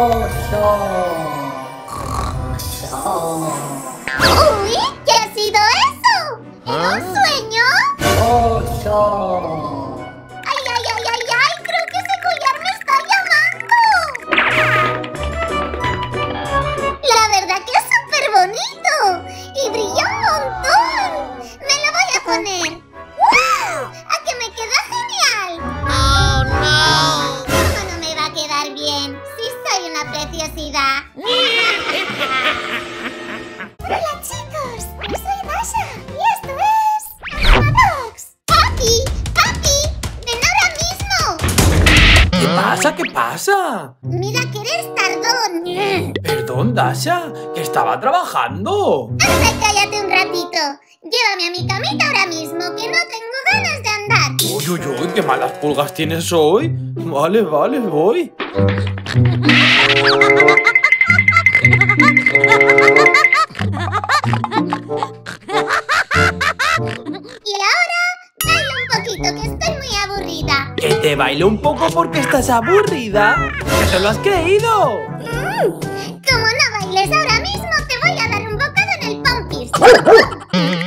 ¡Uy! Pasa? ¿Qué pasa? Mira que eres tardón. Perdón, Dasha, que estaba trabajando. Anda, cállate un ratito. Llévame a mi camita ahora mismo, que no tengo ganas de andar. Uy, uy, uy, qué malas pulgas tienes hoy. Vale, vale, voy. baile un poco porque estás aburrida. ¿Que te lo has creído? Como no bailes ahora mismo, te voy a dar un bocado en el pompis.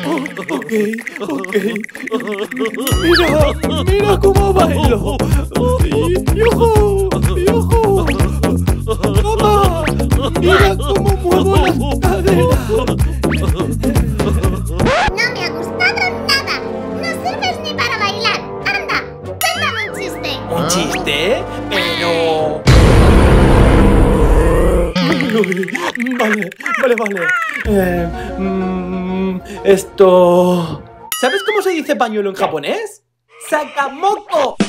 Oh, ok, ok. Mira, mira cómo bailo. Vale, vale, vale. Eh, esto... ¿Sabes cómo se dice pañuelo en japonés? ¡Sakamoko!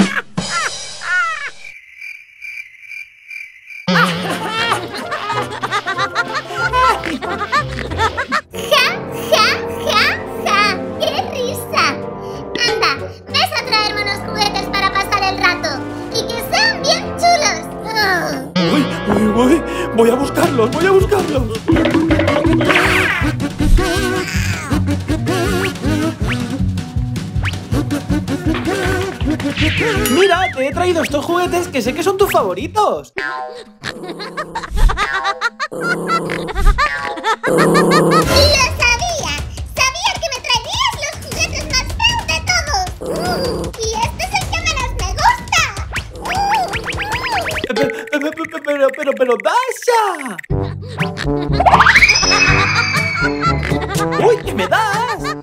voy a buscarlos, voy a buscarlos. Mira, te he traído estos juguetes que sé que son tus favoritos. ¡Lo sabía! ¡Sabía que me traerías los juguetes más feos de todos! Pero, pero, pero, pero, Dasha. ¡Uy, qué me das!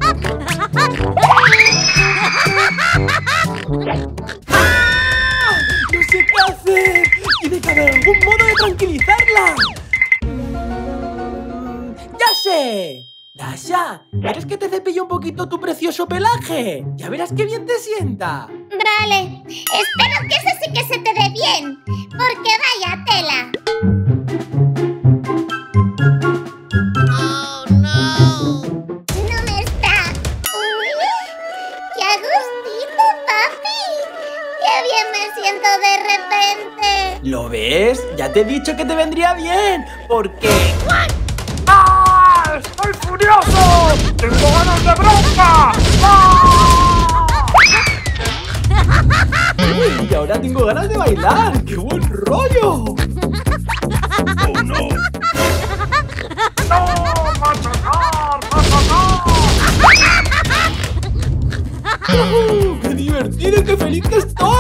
¡Ah! ¡No sé qué hacer! ¡Tiene que haber algún modo de tranquilizarla! Mm, ¡Ya sé! Dasha, ¿quieres que te cepille un poquito tu precioso pelaje? Ya verás qué bien te sienta. Vale, espero que eso sí que se te dé bien, porque vaya tela. Oh no. No me está. Uy, qué agustito, papi. Qué bien me siento de repente. ¿Lo ves? Ya te he dicho que te vendría bien. Porque... ¡Ah! ¡Estoy furioso! ¡Tengo ganas de bronca! ¡Ah! Uy, y ahora tengo ganas de bailar. ¡Qué buen rollo! ¡Oh, no! ¡No! ¡Machacar! ¡Machacar! ¡Qué divertido y qué feliz que estoy!